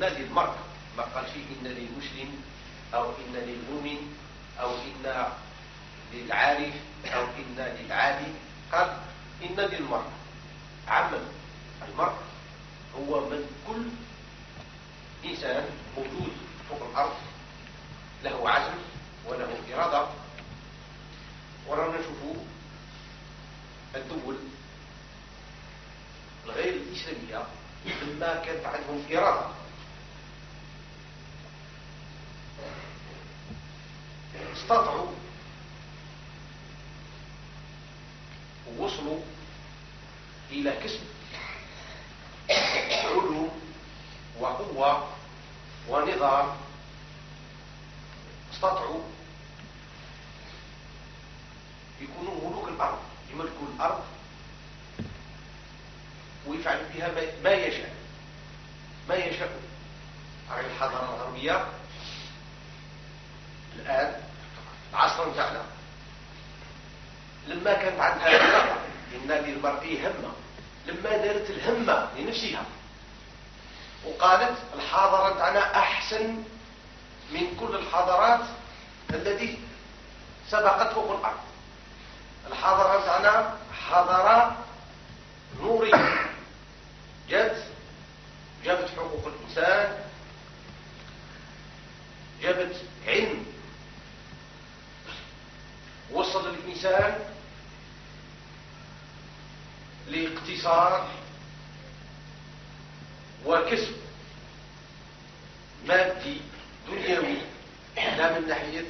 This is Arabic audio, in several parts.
إن للمرء ما قال شيء إن للمسلم أو إن للمؤمن أو إن للعارف أو إن للعابد. قال إن للمرء عمم المرء هو من كل إنسان موجود فوق الأرض. له عزم وله إرادة. ورانا نشوفوا الدول الغير الإسلامية لما كانت عندهم إرادة. استطاعوا ووصلوا إلى كسب. علوم وقوة ونظام. استطاعوا يكونوا ملوك الأرض يملكوا الأرض ويفعل بها ما- ما يشاء ما يشاء. على الحضارة الغربية الآن العصر بتاعنا لما كانت عندها إرادة إن للمرء همة. لما دارت الهمة لنفسها. وقالت الحضارة بتاعنا أحسن من كل الحضارات التي سبقت فوق الأرض الحضارة بتاعنا حضارة نورية. جت جابت حقوق الإنسان جابت علم. وصل الإنسان لاقتصاد وكسب مادي دنيوي. لا من ناحية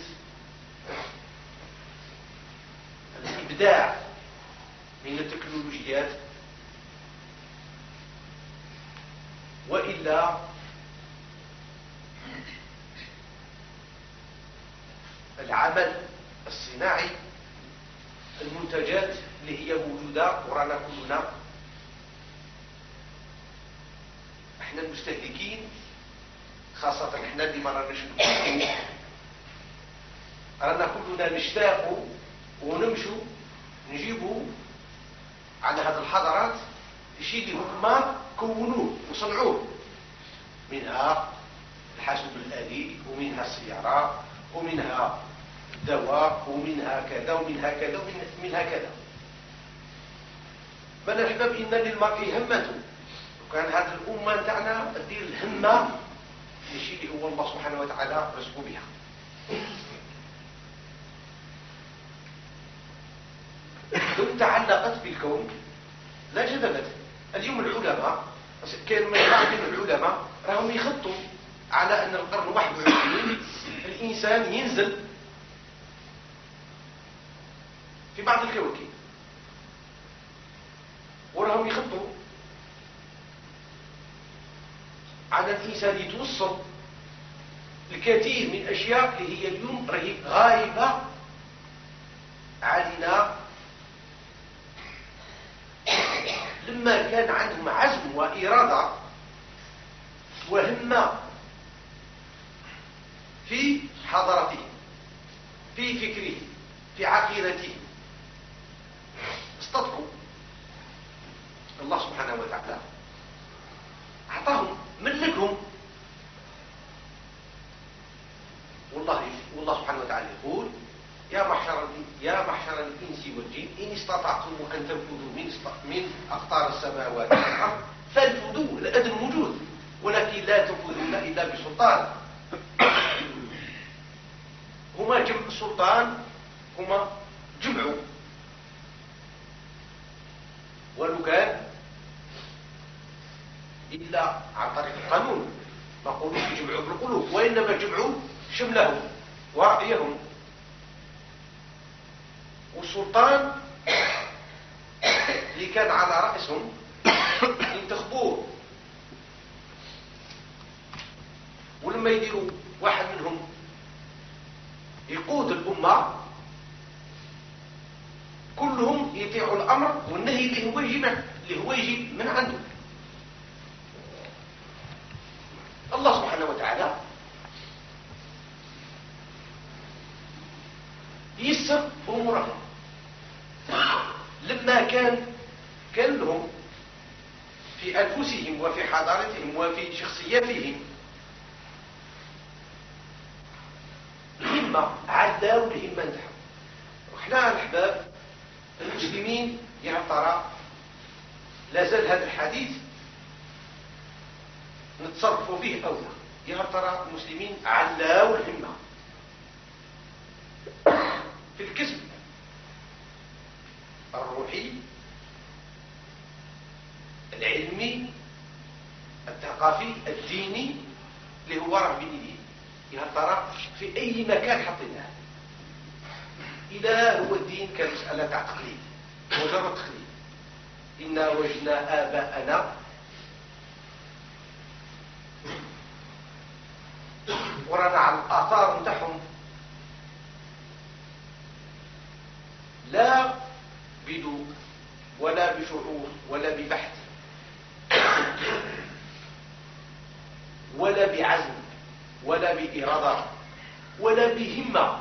الإبداع من التكنولوجيات وإلا العمل الصناعي المنتجات اللي هي موجودة ورانا كلنا. إحنا المستهلكين خاصة إحنا اللي ما راناش رانا كلنا نشتاقوا ونمشوا نجيبوا على هذه الحضارات الشيء اللي هما كونوه وصنعوه. منها الحاسب الآلي ومنها السيارة ومنها الدواء ومنها كذا ومنها كذا ومنها كذا. بل الأحباب إن للمرء همته وكان هذه الأمة تاعنا تدير الهمة للشيء اللي هو الله سبحانه وتعالى رزقه بها. لو تعلقت بالكون. لا جذبت اليوم العلماء كان مجموعة من العلماء راهم يخطوا على أن القرن 21 الإنسان ينزل. في بعض الكواكب. وراهم يخطوا على الإنسان يتوصل الكثير من الأشياء اللي هي اليوم راهي غايبة علينا. لما كان عندهم عزم وإرادة وهمة في حضارته في فكره في عقيدته استطعوا الله سبحانه وتعالى. أعطاهم ملكهم. والله والله سبحانه وتعالى يقول يا محشر يا محشر الإنس والجن إن استطعتم أن تنفذوا من من أقطار السماوات والأرض فانفذوا الأذن موجود ولكن لا تنفذون إلا بسلطان. هما جمع السلطان هما جمعوا ولو كان إلا عن طريق القانون. ما قولوش جمعوا بالقلوب وإنما جمعوا شملهم ورأيهم. والسلطان اللي كان على رأسهم ينتخبوه ولما يديروا واحد منهم يقود الأمة كلهم يطيعوا الأمر والنهي اللي هو يجي اللي هو يجي من عنده الله سبحانه وتعالى. يسر أمورهم لما كان كان لهم في أنفسهم وفي حضارتهم وفي شخصياتهم. الهمة عداوا الهمة نتاعهم وحنا الأحباب المسلمين يا ترى لا زال هذا الحديث نتصرفوا فيه أو لا؟ يا ترى المسلمين علاوا الهمة؟ في الكسب الروحي العلمي الثقافي الديني اللي هو راه يا ترى في أي مكان حطيناه؟ إذا هو الدين كمسألة تاع تقليد مجرد تقليد. إنا وجدنا آباءنا ورانا على الآثار نتاعهم لا بدو ولا بشعور ولا ببحث ولا بعزم ولا بإرادة ولا بهمة.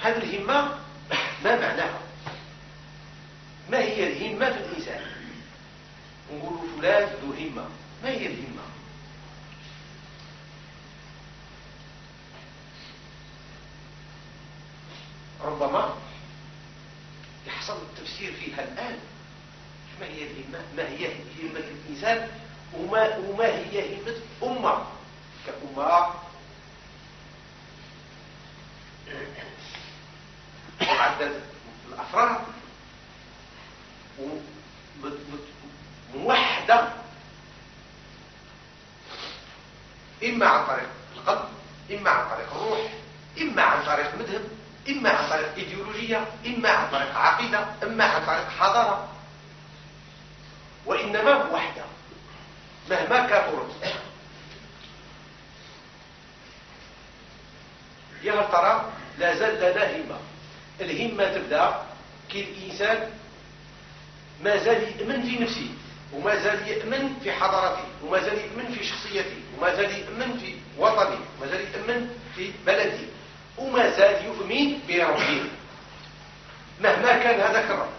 هذه الهمة ما معناها؟ ما هي الهمة في الإنسان؟ نقول فلان ذو همة. ما هي الهمة؟ ربما يحصل التفسير فيها الآن. ما هي الهمة؟ ما هي همة الإنسان؟ وما, وما هي همة أمة؟ كأمة. معدد الأفراد. إما عن طريق القلب إما عن طريق الروح إما عن طريق مذهب إما عن طريق إيديولوجية إما عن طريق عقيدة إما عن طريق حضارة. وإنما وحدة مهما كثرت يا هل ترى؟ لا زال لنا همة. الهمة تبدأ كي الإنسان ما زال يؤمن في نفسه. وما زال يؤمن في حضارته وما زال يؤمن في شخصيته وما زال يؤمن في وطنه وما زال يؤمن في بلده وما زال يؤمن بربه. مهما كان هذاك الرب.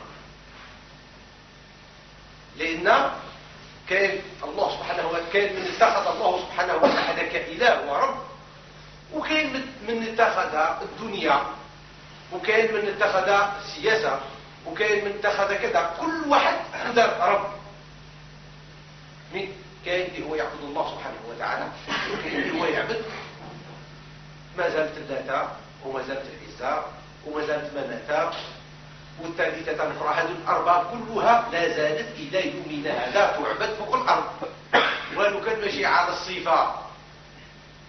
لأن كان الله سبحانه وتعالى كان من اتخذ الله سبحانه وتعالى كإله ورب وكان من اتخذ الدنيا وكان من اتخذ السياسة وكان من اتخذ كذا كل واحد عنده رب. كان اللي هو يعبد الله سبحانه وتعالى وكان اللي هو يعبد ما زالت اللاتة وما زالت العزة وما زالت مناتا والثالثة الأخرى هذه الأرباب كلها لا زالت إلى يومنا هذا تعبد فوق الأرض ولو كان ماشي على الصفة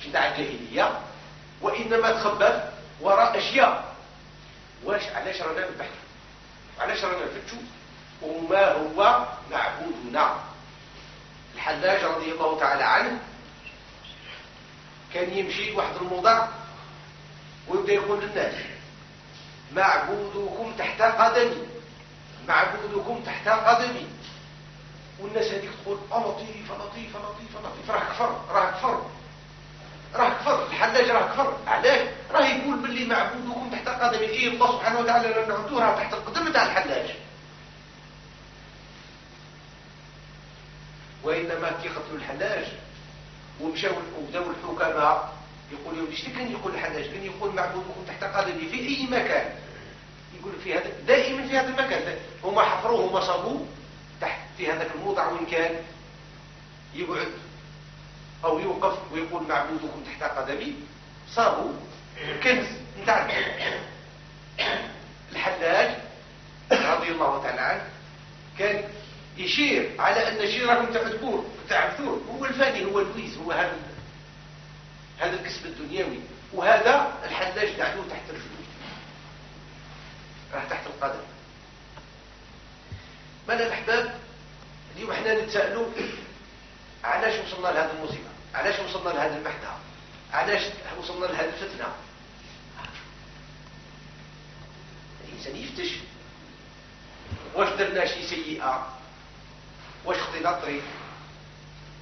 نتاع الجاهلية وإنما تخبف وراء أشياء. واش علاش رانا نبحث؟ علاش رانا نفتشو وما هو معبودنا؟ الحلاج رضي الله تعالى عنه كان يمشي واحد الموضع ويبدا يقول للناس معبودكم تحت قدمي معبودكم تحت قدمي. والناس هذيك تقول آه لطيفة لطيفة لطيفة لطيفة راه كفر راه كفر راه كفر الحلاج راه كفر. علاش راه يقول باللي معبودكم تحت قدمي إيه الله سبحانه وتعالى لو نعبدوه راه تحت القدم تاع الحلاج. وإنما كي قتلوا الحلاج. ومشاو وبداو الحكماء يقول يوم إيش كان يقول الحلاج؟ كان يقول معبودكم تحت قدمي في أي مكان. يقول في هذا دائما في هذا المكان. هما حفروه هما صابوه تحت في هذاك الموضع وين كان يقعد. أو يوقف ويقول معبودكم تحت قدمي صابوا كنز. نتاع الحلاج رضي الله تعالى عنه كان يشير على تاع الدبور تاع الثور هو الفاني هو الويز هو هذا هذا الكسب الدنيوي. وهذا الحلاج قاعدوه تحت الرجل راه تحت القدم مالا الأحباب اليوم إحنا نتسالوا علاش وصلنا لهذه المصيبة؟ علاش وصلنا لهذه المحنة؟ علاش وصلنا لهذه الفتنة؟ الإنسان يفتش. واش درنا شي سيئة؟ واش الطريق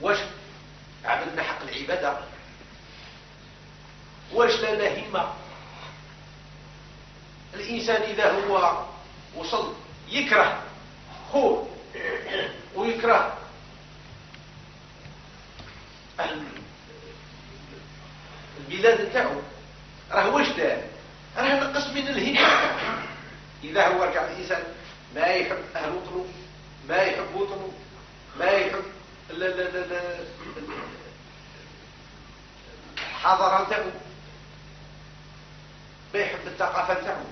واش عبدنا حق العبادة واش لنا همه الإنسان إذا هو وصل يكره خوه ويكره البلاد نتاعو راه واش دار راه نقص من الهمه اذا هو رجع الانسان ما يحب أهل وطنه ما يحب وطنه ما يحب لا لا لا لا الحضاره نتاعو ما يحب الثقافه نتاعو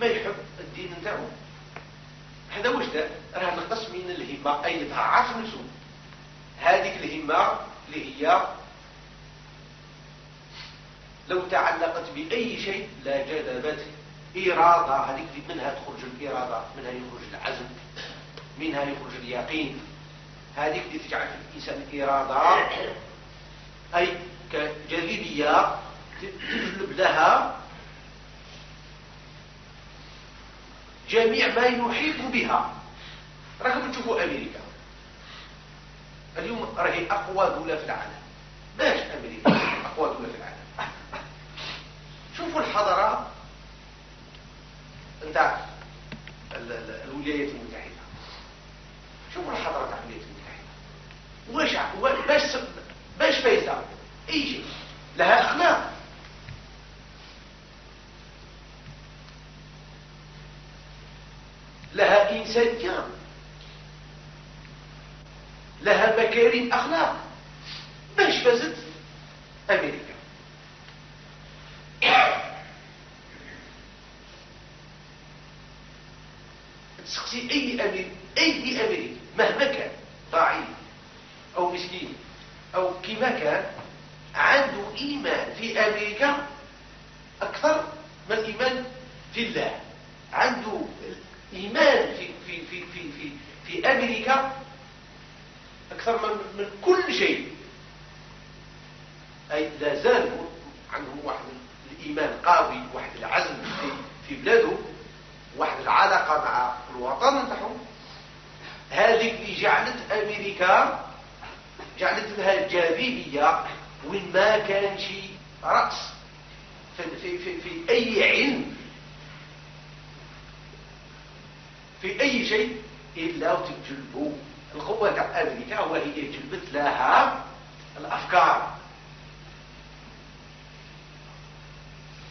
ما يحب الدين نتاعو هذا واش دار راه نقص من الهمه اي ضعف نفسه هذيك الهمه اللي هي لو تعلقت بأي شيء لا جذبت إرادة هذيك منها تخرج الإرادة منها يخرج العزم منها يخرج اليقين. هذيك اللي تجعل الإنسان إرادة. أي كجاذبية تجلب لها جميع ما يحيط بها. راكم تشوفوا أمريكا. اليوم راهي أقوى دولة في العالم. باش أمريكا أقوى دولة في العالم شوفوا الحضارات نتاع الولايات المتحدة شوفوا الحضارة تاع الولايات المتحدة واش باش باش فايزة اي شيء لها اخلاق لها انسانية لها مكارم اخلاق باش فازت أمريكا تسقسي اي امير اي امير مهما كان ضعيف أو مسكين أو كما كان عنده ايمان في أمريكا أكثر من الايمان في الله عنده ايمان في في في في في, في أمريكا أكثر من من كل شيء اي لا زال عندهم واحد الايمان قوي واحد العزم في, في بلاده واحد العلاقة مع الوطن نتاعهم هذيك اللي جعلت أمريكا جعلت لها جاذبية وين ما كان شي رأس في, في, في, في أي علم في أي شيء إلا وتجلبوا. القوة تاع أمريكا وهي جلبت لها الأفكار.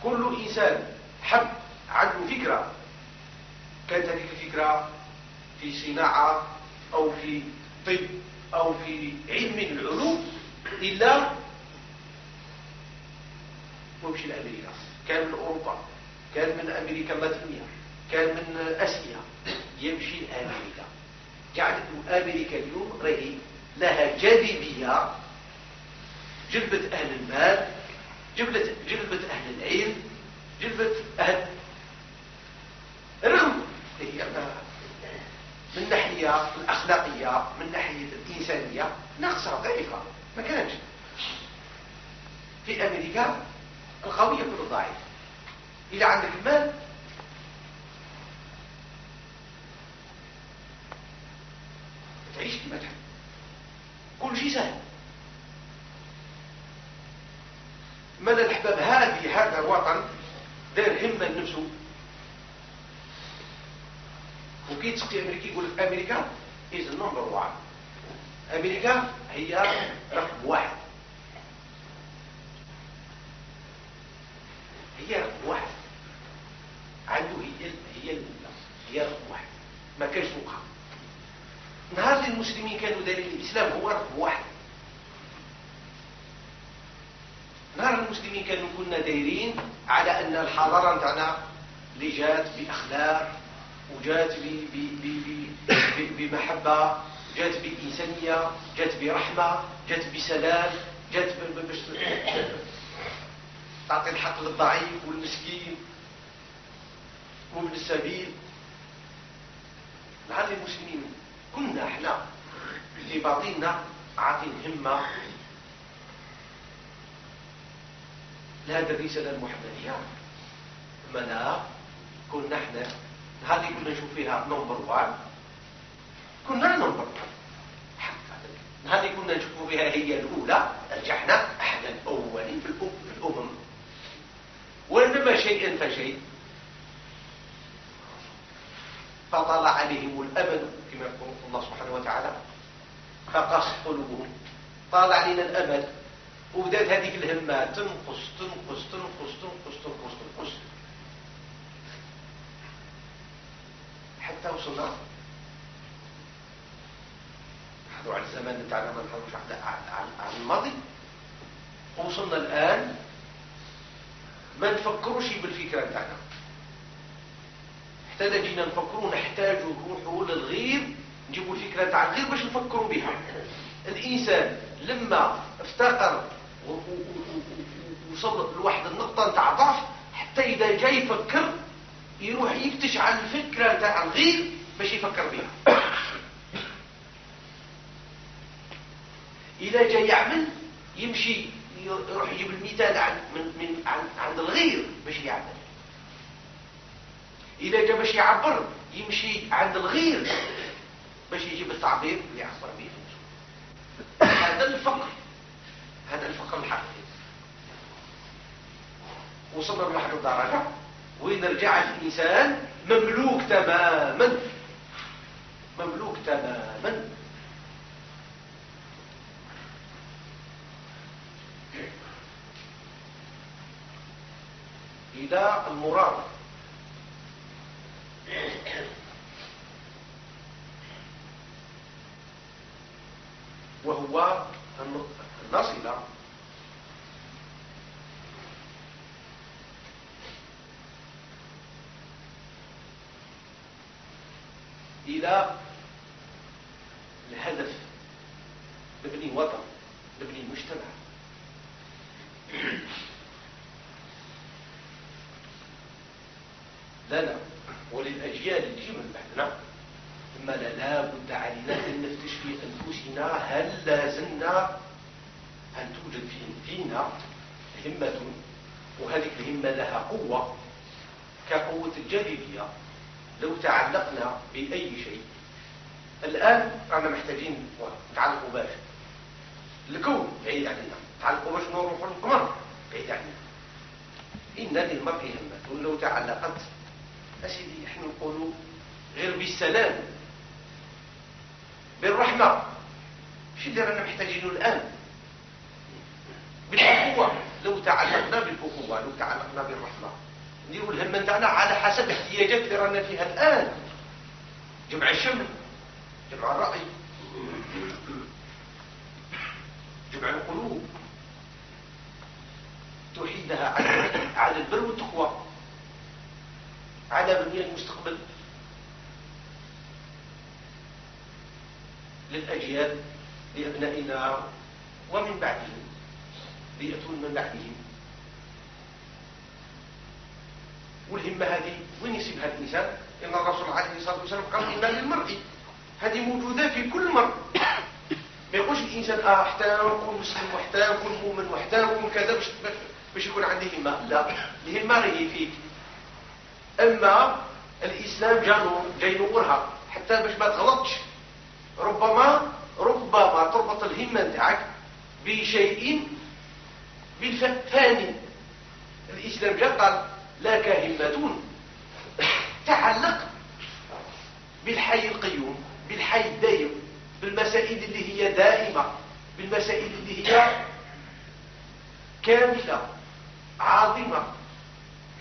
كل إنسان حب عنده فكرة كانت هذه الفكرة في صناعة أو في طب أو في علم من العلوم إلا ويمشي لأمريكا كان من أوروبا كان من أمريكا اللاتينية كان من آسيا. يمشي لأمريكا. جعلت أمريكا اليوم راهي لها جاذبية. جلبت أهل المال جلبت, جلبت أهل العلم جلبت أهل رغم من الناحية الأخلاقية من الناحية الإنسانية ناقصة ضعيفة ما كانش في أمريكا القوي يكون الضعيف إذا عندك المال. تعيش كما تحب. كل شيء سهل. ماذا الأحباب كي تسقي أمريكي يقول لك أمريكا is number one أمريكا هي رقم واحد. هي رقم واحد. عنده هي هي هي رقم واحد. ما كانش فوقها نهار اللي المسلمين كانوا دليل الإسلام هو رقم واحد. نهار المسلمين كانوا كنا دايرين على أن الحضارة نتاعنا اللي جات بأخلاق وجات بمحبة جات بإنسانية جات برحمة جات بسلام جات باش تعطي الحق للضعيف والمسكين وابن السبيل. نهار المسلمين كنا إحنا في بعضنا عاطين همة. لهذه الرسالة المحمدية. منا كنا إحنا هذه كنا نشوف فيها number one كنا number one هذه كنا نشوف فيها هي الأولى. نجحنا إحنا الأولين في الأمم. وإنما شيئا فشيء. فطال عليهم الأمل كما يقول الله سبحانه وتعالى. فقست قلوبهم. طال علينا الأمل. وبدأت هذيك الهمة تنقص تنقص تنقص تنقص تنقص تنقص. حتى وصلنا. نحضروا على الزمان نتاعنا ما نحضروش على الماضي. وصلنا الآن ما نفكروش بالفكرة نتاعنا. حتى جينا نفكروا نحتاجوا نروحوا للغير نجيبوا الفكرة نتاع الغير باش نفكروا بها. الإنسان لما افتقر وصل لواحد النقطة نتاع ضعف حتى إذا جاي يفكر يروح يفتش على الفكرة نتاع الغير باش يفكر بها إذا جاي يعمل يمشي يروح يجيب المثال عن من من عن عند الغير باش يعمل. إذا جا باش يعبر يمشي عند الغير باش يجيب التعبير اللي يعبر به هذا الفقر. هذا الفقر الحقيقي. وصلنا لواحد الدرجة وين رجع الإنسان مملوك تماما. مملوك تماما. إلى المراد وهو أن نصل إلى الهدف نبني وطن نبني مجتمع. لنا وللأجيال اللي من بعدنا ثم لا بد علينا أن نفتش في أنفسنا هل لازلنا هل توجد فينا همة وهذه الهمة لها قوة كقوة الجاذبية لو تعلقنا بأي شيء. الآن رانا محتاجين نتعلقوا باش الكون بعيد علينا تعلقوا باش نروحوا للقمر بعيد علينا إن للمرء همة لو تعلقت. أسيدي إحنا نقولوا غير بالسلام. بالرحمة. شو اللي رانا محتاجينه الآن؟ بالأخوة. لو تعلقنا بالأخوة لو تعلقنا بالرحمة. نديروا الهم نتاعنا على حسب الاحتياجات اللي رانا فيها الآن؟ جمع الشمل جمع الرأي جمع القلوب. توحيدها على البر والتقوى على بنية المستقبل. للأجيال لأبنائنا ومن بعدهم ليأتون من بعدهم. والهمة هذه وين يسيبها الإنسان؟ إن الرسول عليه الصلاة والسلام قال إن للمرء. هذه موجودة في كل مرء. ما يقولش الإنسان آه احتاج كون مسلم واحتاج كون مؤمن واحتاج كون كذا باش باش يكون عندي همة. لا. الهمة هي فيك. أما الإسلام جانو جاي نورها. حتى باش ما تغلطش. ربما ربما تربط الهمة نتاعك بشيء بالفاني الإسلام جاء قال لك همة تعلق بالحي القيوم بالحي الدائم بالمسائل اللي هي دائمة بالمسائل اللي هي كاملة عظيمة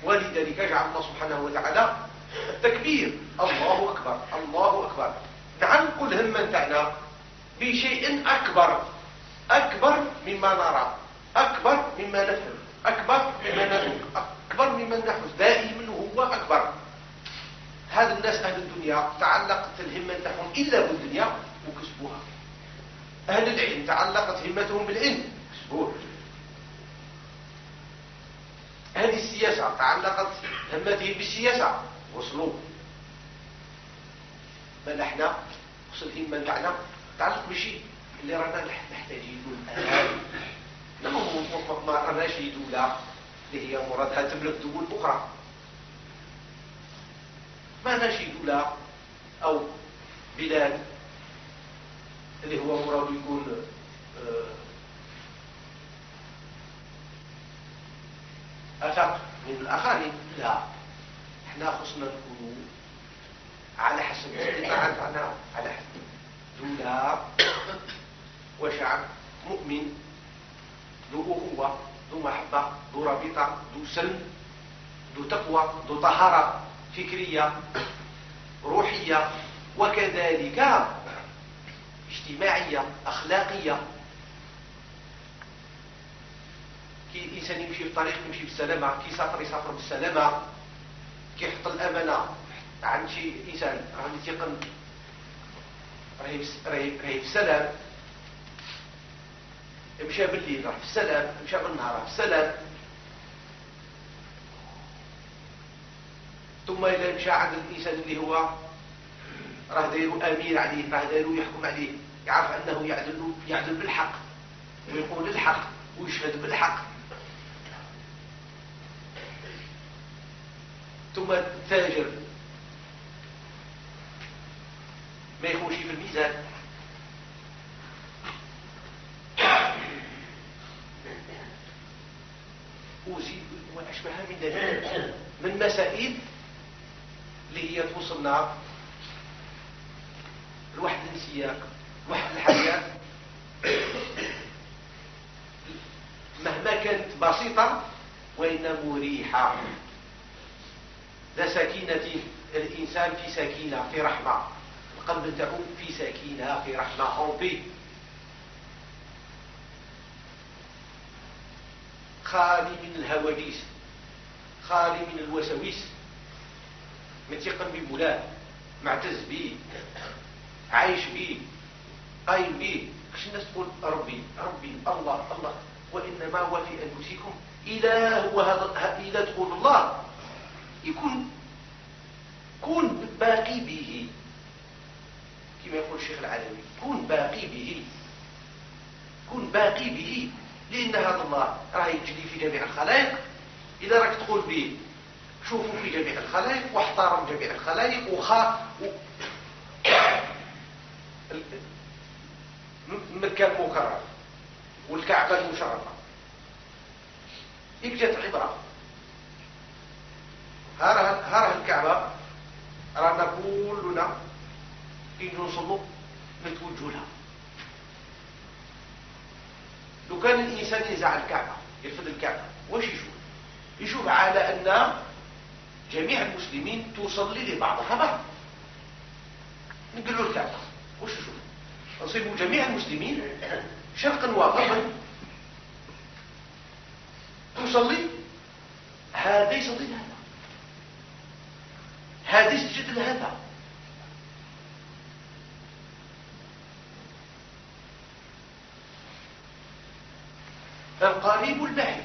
ولذلك جعل الله سبحانه وتعالى التكبير. الله أكبر الله أكبر. نعم كل همة نتاعنا بشيء أكبر. أكبر مما نرى أكبر مما نفهم أكبر مما ندرك أكبر مما نحوز دائما هو أكبر. هذا الناس أهل الدنيا تعلقت الهمة تاعهم إلا بالدنيا وكسبوها. أهل العلم تعلقت همتهم بالعلم كسبوه هذه السياسة تعلقت همته بالسياسة وصلوا. بل إحنا وصل الهمة تاعنا تعلق بشيء اللي رانا محتاجين الآن. ما راناش دولة اللي هي مرادها تملك دول أخرى ما راناش دولة أو بلاد اللي هو مراد يكون أثق آه، من الآخرين؟ لا. إحنا خصنا نكون على حسب استطاعتنا على حسب دولة وشعب مؤمن ذو أخوة. ذو محبة ذو رابطة ذو سلم ذو تقوى ذو طهارة فكرية روحية وكذلك اجتماعية أخلاقية. كي الإنسان يمشي في الطريق يمشي بالسلامة كي يسافر يسافر بالسلامة كي يحط الأمانة عند شي إنسان راه يتيقن راهي في السلام مشى بالليل راه في السلام مشى بالنهار راه في السلام. ثم إذا مشى عند الإنسان اللي هو راه دايرو أمير عليه راه دايرو يحكم عليه يعرف أنه يعدل يعدل بالحق ويقول الحق ويشهد بالحق. ثم التاجر ما يكونش في الميزان. وزيد وأشبه من ذلك من مسائل اللي هي توصلنا لواحد الانسياق لواحد الحياة. مهما كانت بسيطة وإن مريحة. ذا سكينة الإنسان في سكينة في رحمة. القلب تاعو في سكينة في رحمة. أوبي خالي من الهواجيس خالي من الوساويس متيقن بمولاه معتز به عايش به قايم به كش الناس تقول ربي ربي الله الله. وإنما هو في أنفسكم إذا هو هذا إذا تقول الله. يكون كون باقي به. كما يقول الشيخ العالمي كون باقي به. كون باقي به. لأن هذا الله راه يجري في جميع الخلائق. إذا راك تقول به شوفوا في جميع الخلائق واحترم جميع الخلائق وخا مكة المكرمة والكعبة المشرفة. إجت عبرة هره الكعبة. رانا كلنا كي نوصلوا نتوجه لها. لو كان الإنسان ينزع الكعبة يرفض الكعبة. واش يشوف؟ يشوف على أن جميع المسلمين تصلي لبعضها بعض. نقول الكعبة. واش يشوف؟ نصيبوا جميع المسلمين شرقا وغربا تصلي. هذا. يصلي لهذا هذا. يسجد لهذا القريب البعيد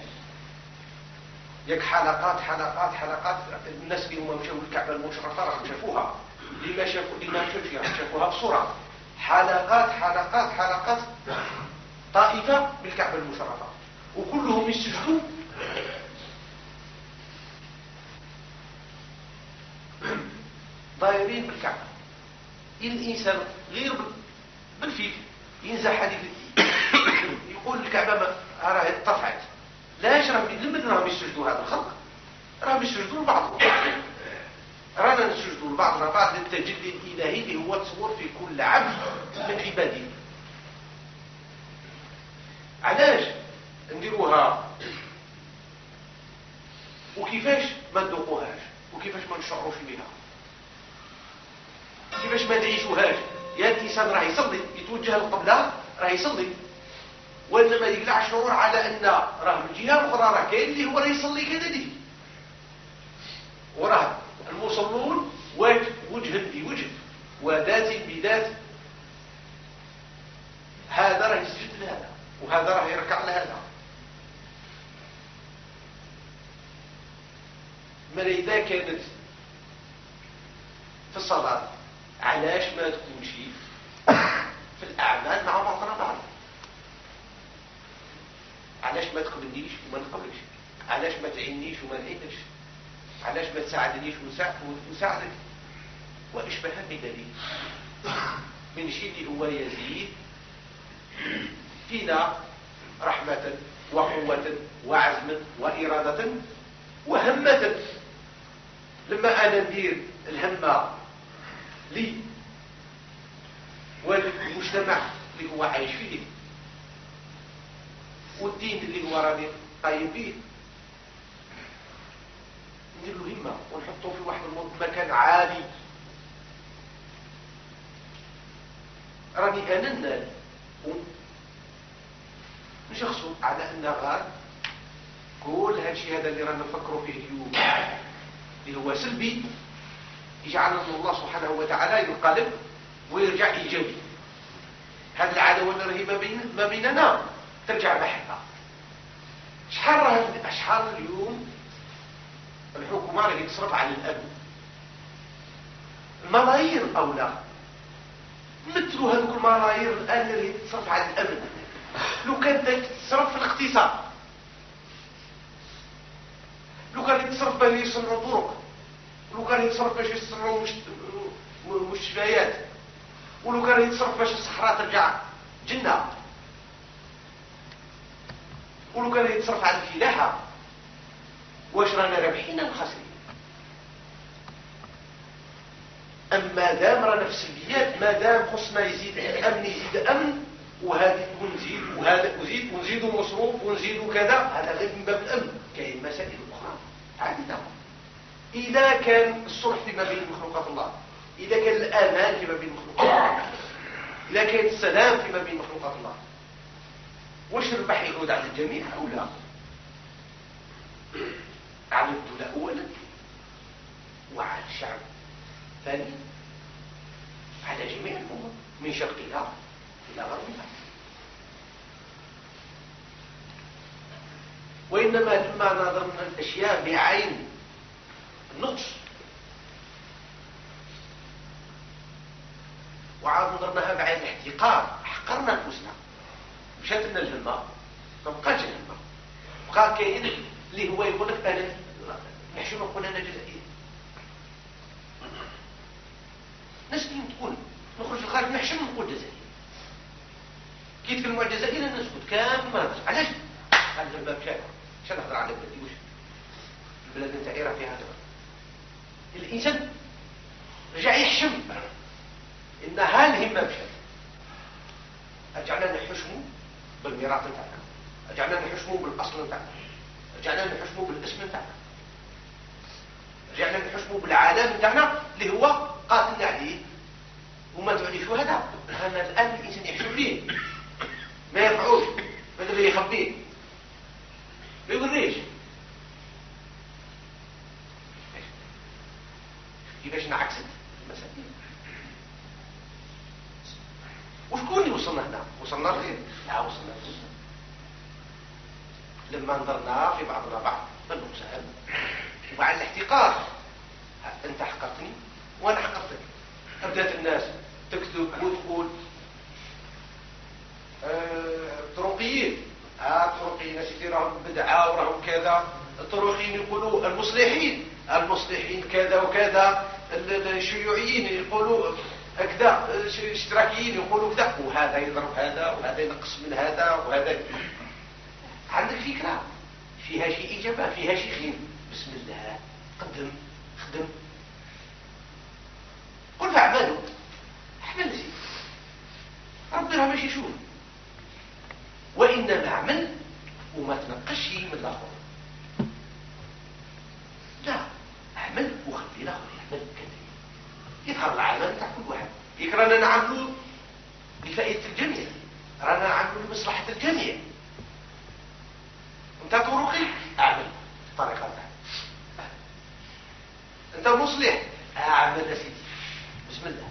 ياك حلقات حلقات حلقات الناس اللي هما مشاو الكعبه المشرفة راهم شافوها. اللي ما شافوا اللي ما مشاوش شافوها بصورة. حلقات حلقات حلقات طائفة بالكعبة المشرفة. وكلهم يسجدوا. ضايرين بالكعبة. الإنسان غير بالفيل ينزح هذيك يقول الكعبة ما راه ارتفعت لاش راهم لمن راهم يسجدوا هذا الخلق. راهم يسجدوا لبعضهم. رانا نسجدوا لبعضنا. بعض للتجلي الإلهي اللي هو تصور في كل عبد من عباده. علاش نديروها؟ وكيفاش ما ندوقوهاش؟ وكيفاش ما نشعروش بها؟ كيفاش ما نعيشوهاش يا الانسان راه يصلي يتوجه للقبلة راه يصلي وإنما يقلع شعور على أن راه من الجهه الاخرى راه كاين اللي هو راه يصلي كذلك وراه المصلون وجه بوجه وذات بذات. هذا راه يسجد لهذا وهذا راه يركع لهذا. من إذا كانت في الصلاة علاش ما تكونش في الأعمال مع بعضنا بعض علاش ما تقبلنيش وما نقبلش علاش ما تعينيش وما نعينش؟ علاش ما تساعدنيش ونساعدك واشبه بذلك من شيء هو يزيد فينا رحمة وقوة وعزم وإرادة وهمة. لما أنا ندير الهمة لي والمجتمع اللي هو عايش فيه والدين اللي هو راني قايم به ندير له همة ونحطه في واحد المكان عالي. راني أنا نال نشخصوا على أن غاد كل هالشيء هذا اللي رانا نفكروا فيه اليوم اللي هو سلبي يجعل الله سبحانه وتعالى ينقلب ويرجع إيجابي. هذه العداوة اللي ما بيننا. ترجع محبة شحال راه شحال اليوم؟ الحكومة راهي تصرف على الأب الملايير الأولى مثلوا هذوك الملايير الآن اللي تصرف على الأمن لو كان تصرف في الاقتصاد. لو كان يتصرف باش يصنعوا طرق. ولو كان يتصرف باش يصنعوا مستشفيات ولو كان يتصرف باش الصحراء ترجع جنة. ولو كان يتصرف على الفلاحة. واش رانا رابحين أم خاسرين؟ اما دام رانا في السلبيات ما دام خصنا يزيد الأمن يزيد امن وهذه ونزيد وهذا وزيد ونزيد المصروف ونزيد كذا هذا غير من باب الأمن. كاين مسائل أخرى عديدة. إذا كان الصلح فيما بين مخلوقات الله إذا كان الامان فيما بين مخلوقات الله إذا كان السلام فيما بين مخلوقات الله واش الربح يعود على الجميع أو لا؟ على الدولة اولا وعلى الشعب ثانيا على جميع الأمم من شرقها إلى غربها وإنما لما نظرنا الأشياء بعين النقص. وعاد نظرناها بعين الاحتقار. مشات لنا الهمة. ما بقاش الهمة. بقى كاين اللي هو يقول لك أنا نحشم نقول أنا جزائري؟ ناس اللي تقول نخرج الخارج نحشم نقول جزائري؟ كي يتكلموا على الجزائر أنا نسكت كامل. علاش؟ قال الباب شاعر شنو نهضر على بلادي وش البلاد نتاعي راه فيها دابا الإنسان رجع يحشم. إن هالهمه مشات. أجعلنا نحشموا بالميراث نتاعنا اجعلنا نحشموا بالأصل نتاعنا اجعلنا نحشموا بالاسم نتاعنا رجعنا نحشموا بالعالم نتاعنا اللي هو قاتلنا عليه. وما تعرفوا شهداء هذا؟ الآن الإنسان يحشم ليه ما ينفعوش بدل يخبيه. ما يوريش كيفاش انعكست المسائل وشكون اللي وصلنا هنا؟ وصلنا لغير. وصلنا لغير لما نظرنا في بعضنا بعض بالنقصان ومع الاحتقار. أنت حقرتني؟ وأنا حقرتك. بدات الناس تكتب وتقول الطرقيين آه الطرقيين سيدي راهم بدعة وراهم كذا. الطرقيين يقولوا المصلحين. المصلحين كذا وكذا. الشيوعيين يقولوا كذا الاشتراكيين يقولوا كذا وهذا يضرب هذا وهذا ينقص من هذا وهذا. عندك فكرة؟ فيها شيء إجابة فيها شيء خير. بسم الله. قدم خدم. قل فاعملوا احمل زي ربي راه ماشي يشوف وإنما أعمل وما تنقش من الآخر. لا أعمل وخلي الآخر يعمل كذا يظهر العمل واحد يكرهنا نعملوا لفائدة الجميع رانا نعمل لمصلحة الجميع. أنت طرقي؟ أعمل تاعك أنت مصلح؟ أعمل يا سيدي. بسم الله.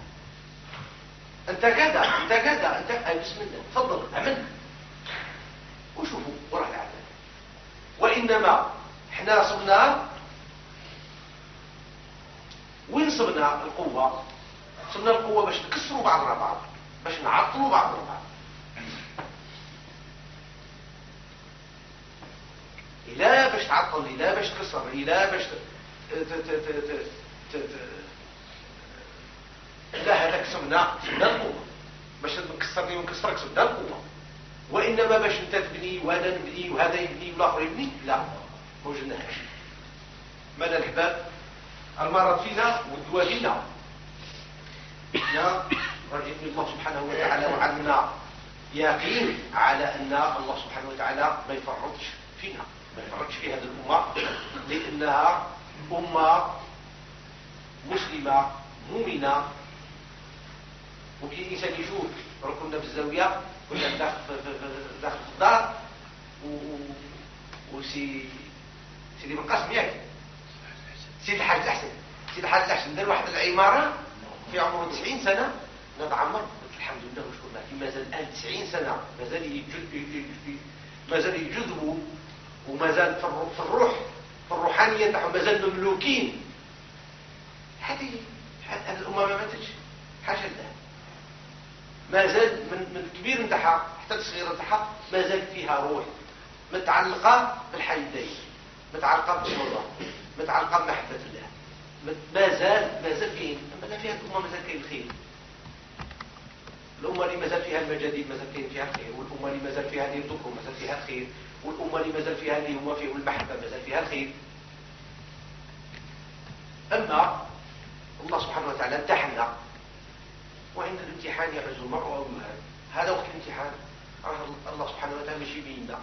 أنت كذا أنت كذا أنت أي بسم الله. تفضل أعمل. وشوفوا وراح العمل وإنما إحنا صبنا وين صبنا؟ القوة. صبنا القوة باش نكسروا بعضنا بعض باش نعطلوا بعضنا بعض لا باش تعطل لا باش تكسر لا باش لا هذاك سمنا سمنا القوة. باش نكسرني ونكسرك سمنا القوة. وإنما باش أنت تبني وهذا نبني وهذا يبني والآخر يبني؟ لا. ما وجدناهاش الحباب المرض فينا والدواء فينا رجيت من الله سبحانه وتعالى وعندنا يقين على أن الله سبحانه وتعالى ما يفرطش فينا ما يفرطش في هذه الأمة لأنها أمة مسلمة مؤمنة. وكي الإنسان يشوف ركنا في الزاوية كنا داخل داخل في الدار وسي سيدي من قاسم ياك سيدي الحاج الأحسن. سيدي الحاج الأحسن دار واحد العمارة في عمره 90 سنة نتعمر. الحمد لله وشكر الله. في مازال الآن 90 سنة مازال مازال يجذبوا ومازال في الروح في الروحانية تاعهم مازال مملوكين. هذه هذه الأمة ما ماتتش. حاشا الله مازال من من الكبير نتاعها حتى الصغير نتاعها مازال فيها روح متعلقة بالحي الدائم متعلقة الله متعلقة بمحبة الله. مازال مازال كاين اما فيها الأمة مازال كاين الخير. الأمة اللي مازال فيها المجاديد مازال كاين فيها الخير. والأمة اللي مازال فيها اللي يذكروا مازال فيها الخير. والأمة اللي مازال فيها اللي هما فيهم المحبة مازال فيها الخير. أما الله سبحانه وتعالى امتحنا وعند الامتحان يعز المرء أو هذا وقت الامتحان. الله سبحانه وتعالى ماشي بينا.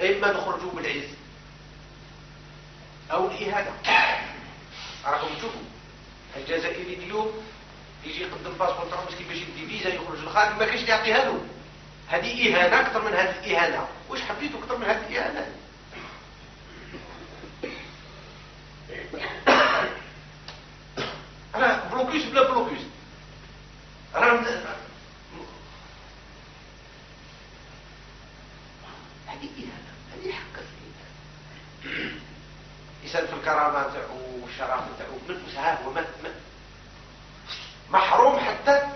إما نخرجوا بالعز أو الإهانة. راكم تشوفوا. الجزائري اليوم يجي يقدم passeport تاعو مسكين باش يدي فيزا يخرج للخارج ما كاينش يعطيها له. هذه إهانة أكثر من هذه الإهانة واش حبيتوا أكثر من هذه الإهانة أنا بلوكيس بلا بلوكيس أنا هذه إهانة. هذه حق يسال في الكرامة تاعو. والشرف تاعو من مسهاب ومن محروم حتى.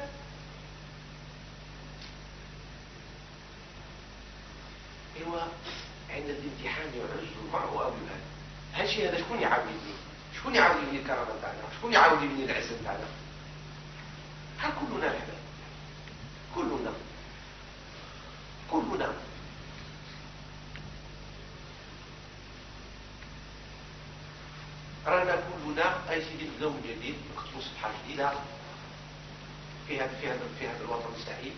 ايوا عند الامتحان يعز المرء أو يهان هالشيء هذا شكون يعاودني شكون يعاودني الكرامة تاعنا شكون يعاودني العزه تاعنا ها كلنا نحن كلنا. كلنا. رانا كلنا أي سيدي نبداو من جديد نكتبوا صفحة جديدة. في هذا في هذا في هذا الوطن السعيد.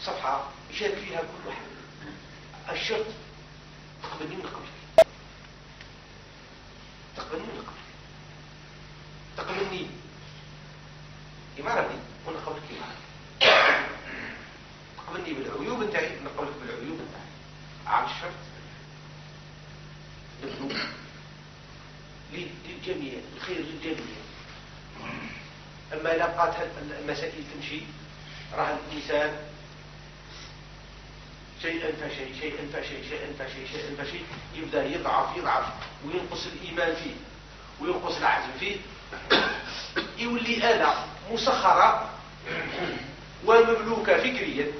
صفحة يشارك فيها كل واحد. الشرط تقبلني نقبلك تقبلني نقبلك تقبلني إمارتي ونقبلك إمارتي تقبلني بالعيوب نتاعي نقبلك بالعيوب نتاعي عن الشرط للذنوب للجميع الخير للجميع أما إذا بقات المسائل تمشي. راه الإنسان شيئا فشيء شيئا فشيء شيئا فشيء شيئا فشيء يبدأ يضعف يضعف وينقص الإيمان فيه وينقص العزم فيه. يولي أنا مسخرة ومملوكة فكريا.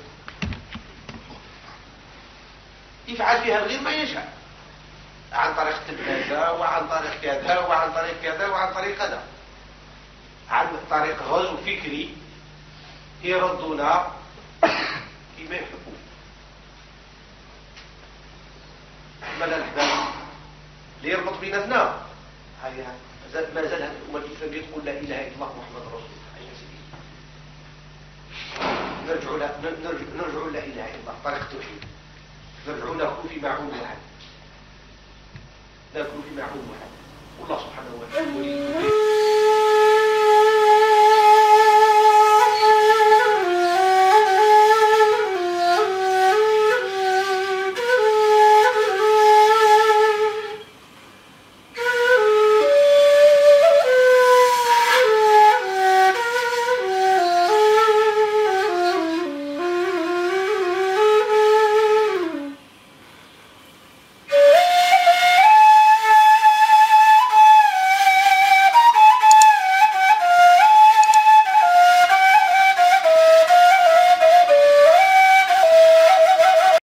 يفعل فيها الغير ما يشاء. عن طريق التلفازة وعن طريق كذا وعن طريق كذا وعن طريق كذا. عن طريق غزو فكري. يردنا كما يحبون ماذا الأحباب ليربط بيناتنا هاي ما زال هذه الأمة الإسلامية تقول لا إله إلا الله محمد رسول الله. نرجع لا نرجع, لا إله إلا الله. طريق التوحيد. نرجع نأكل في معون واحد. نأكل في معون واحد. والله سبحانه وتعالى.